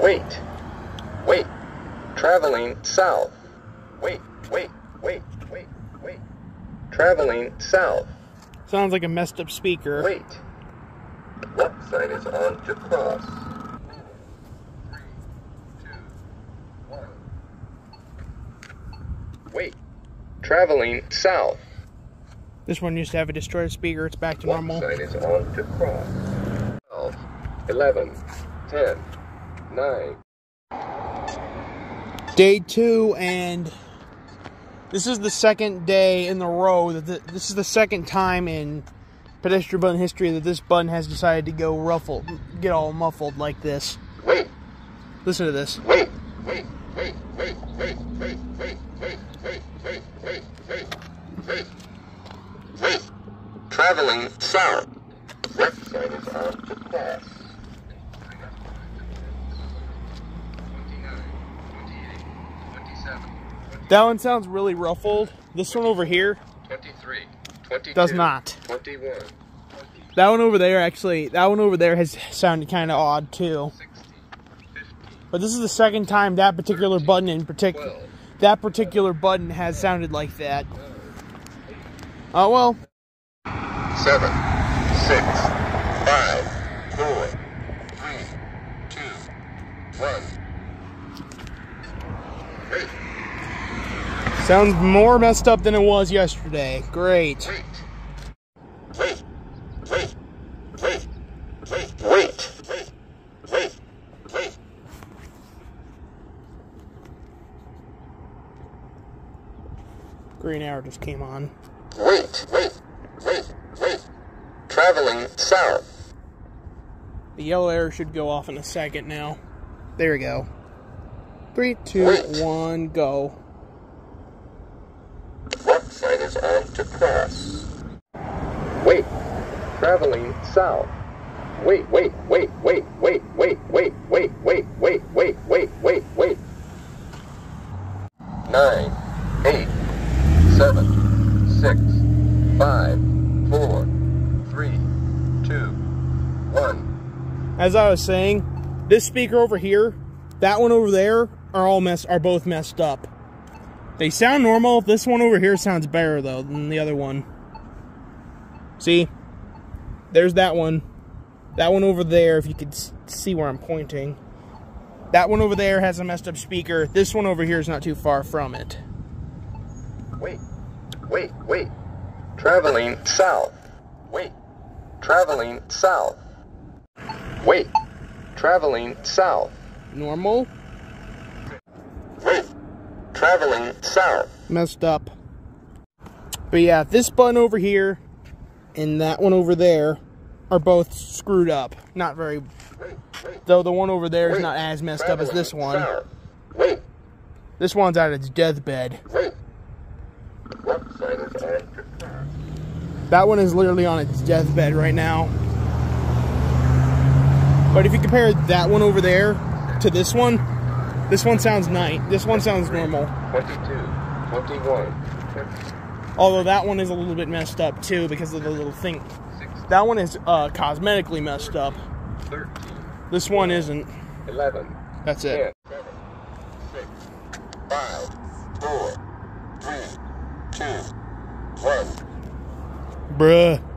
Wait. Wait. Traveling south. Wait, wait, wait, wait, wait. Traveling south. Sounds like a messed up speaker. Wait. Left side is on to cross. Wait. Traveling south. This one used to have a destroyed speaker. It's back to normal. Left side is on to cross. 12, 11, 10, nine. Day two, and this is the second day in the row that the, this is the second time in pedestrian bun history that this bun has decided to go ruffled, get all muffled like this. Listen to this. Traveling south. Is. That one sounds really ruffled. This one over here 23, 22, does not. 21, That one over there actually, that one over there has sounded kind of odd too. 16, 15, But this is the second time that particular button in particular, that particular button has sounded like that. Oh well, 7, 6, 5, 4, 3, 2, 1. Sounds more messed up than it was yesterday. Great. Green arrow just came on. Wait. Wait. Wait. Wait. Traveling south. The yellow arrow should go off in a second now. There we go. Three, two, wait. one, go. Left is on to cross. Wait. Traveling south. Wait, wait, wait, wait, wait, wait, wait, wait, wait, wait, wait, wait, wait, wait. Nine, eight, seven, six, five, four, three, two, one. As I was saying, this speaker over here, that one over there, are all mess are both messed up. They sound normal. This one over here sounds better though than the other one. See? There's that one. That one over there, if you could see where I'm pointing. That one over there has a messed up speaker. This one over here is not too far from it. Wait, wait, wait. Traveling south. Wait. Traveling south. Wait. Traveling south. Normal. Traveling south. messed up. But yeah, this button over here and that one over there are both screwed up. Not very though the one over there is not as messed up as this one. This one's at its deathbed. wait. Left side is on to cross. That one is literally on its deathbed right now. But if you compare that one over there to this one, this one sounds nice. This one sounds normal. 22, 21, Although that one is a little bit messed up too because of the little thing. That one is uh, cosmetically messed up. 13, This one isn't. 11, That's 10, it. 7, 6, 5, 4, 3, 2, 1. Bruh.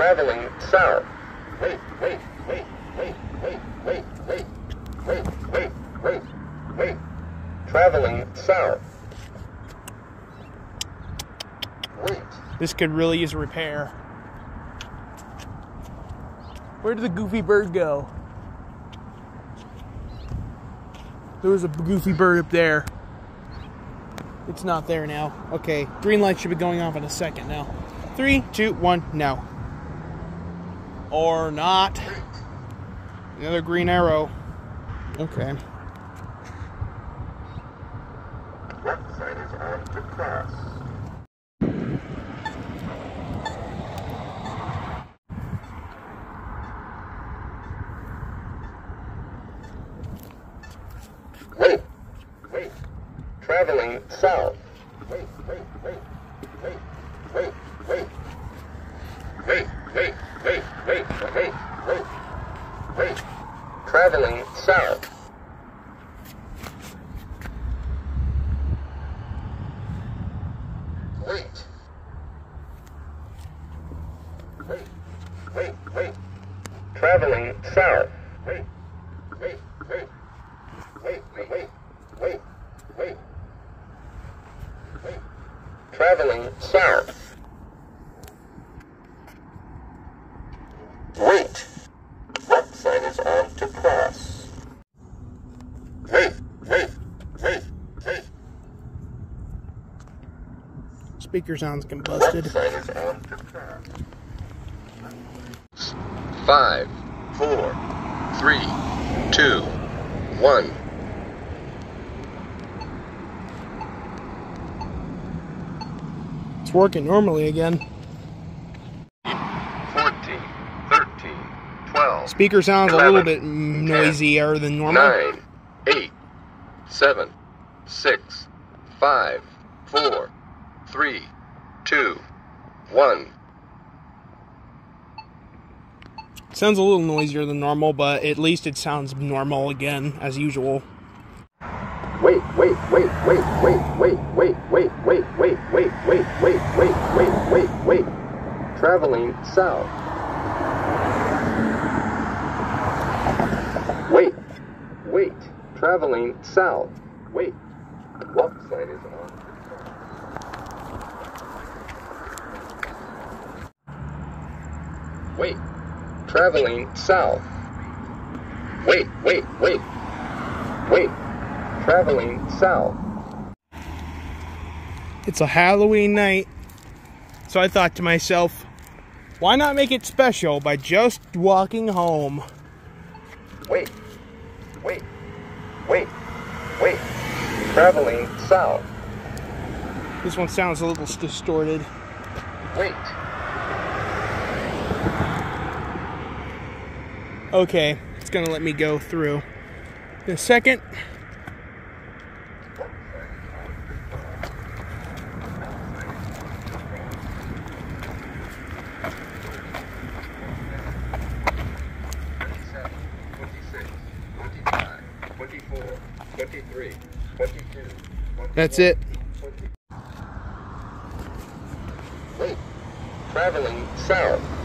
Traveling south. Wait, wait, wait, wait, wait, wait, wait, wait, wait, wait, wait. Traveling south. Wait. This could really use a repair. Where did the goofy bird go? There was a goofy bird up there. It's not there now. Okay, green light should be going off in a second now. Three, two, one, now. Or not. Another green arrow. Okay. Traveling side traveling south. Wait. Wait, wait, wait. Traveling south. Wait, wait, wait. Wait, wait, wait, wait, wait. Traveling south. Speaker sounds combusted. sign is on to? Five, four, three, two, one. It's working normally again. 14, 13, 12, Speaker sounds a little bit noisier than normal. 9, 8, 7, 6, 5, 4, 3, 2, 1. Sounds a little noisier than normal, but at least it sounds normal again, as usual. Wait, wait, wait, wait, wait, wait, wait, wait, wait, wait, wait, wait, wait, wait, wait, wait, wait. Traveling south. Wait, wait. Traveling south. Wait. What sign is on? Wait. Traveling south. Wait, wait, wait. Wait. Traveling south. It's a Halloween night, so I thought to myself, why not make it special by just walking home? Wait. Wait. Wait. Wait. Traveling south. This one sounds a little distorted. Wait. Okay, it's gonna let me go through. A second. That's it. Traveling south.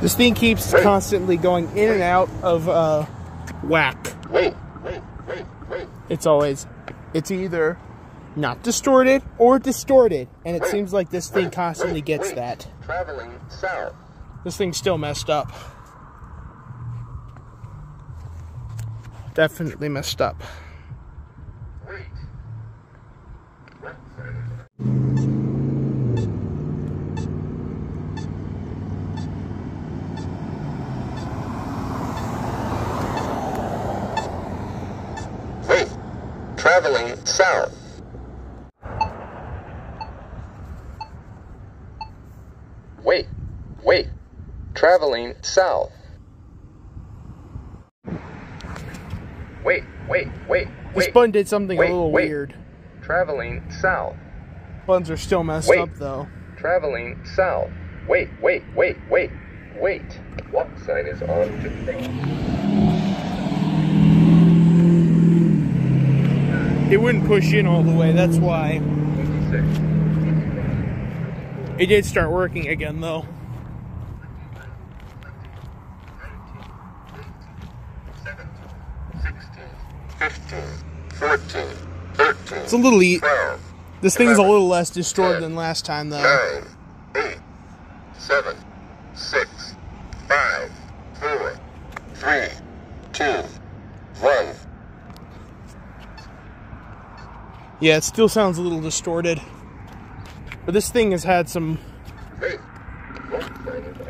This thing keeps constantly going in and out of uh, whack. It's always, it's either not distorted or distorted, and it seems like this thing constantly gets that. Traveling south. This thing's still messed up. Definitely messed up. Wait. What sign is on? Wait. Traveling south. Wait. Wait. Traveling south. Wait, wait, wait, wait. This button did something Wait, a little wait. weird. Traveling south. Buttons are still messed Wait. up though. Traveling south. Wait, wait, wait, wait, wait. What sign is on to? It wouldn't push in all the way, that's why. It did start working again though. 15, 14, 13, It's a little e- 12, this thing's a little less distorted than last time though. 9, 8, 7, 6, 5, 4, 3, 2, 1. Yeah, it still sounds a little distorted. But this thing has had some Hey, what sign is on?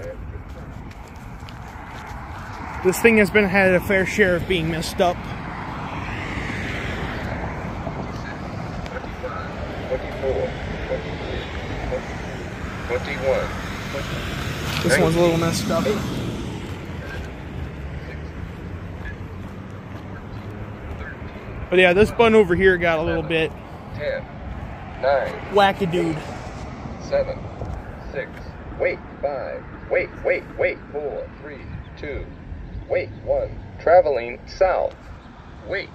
this thing has been had a fair share of being messed up. 24, 23, 21, This one's a little messed up. But yeah, this button over here got a little bit 10, 9, wackadood. seven, six, wait, five, wait, wait, wait, four, three, two, Wait, one. Traveling south. Wait.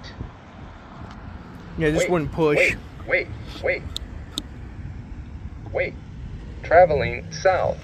Yeah, this wait, wouldn't push. Wait, wait, wait. Wait. Traveling south.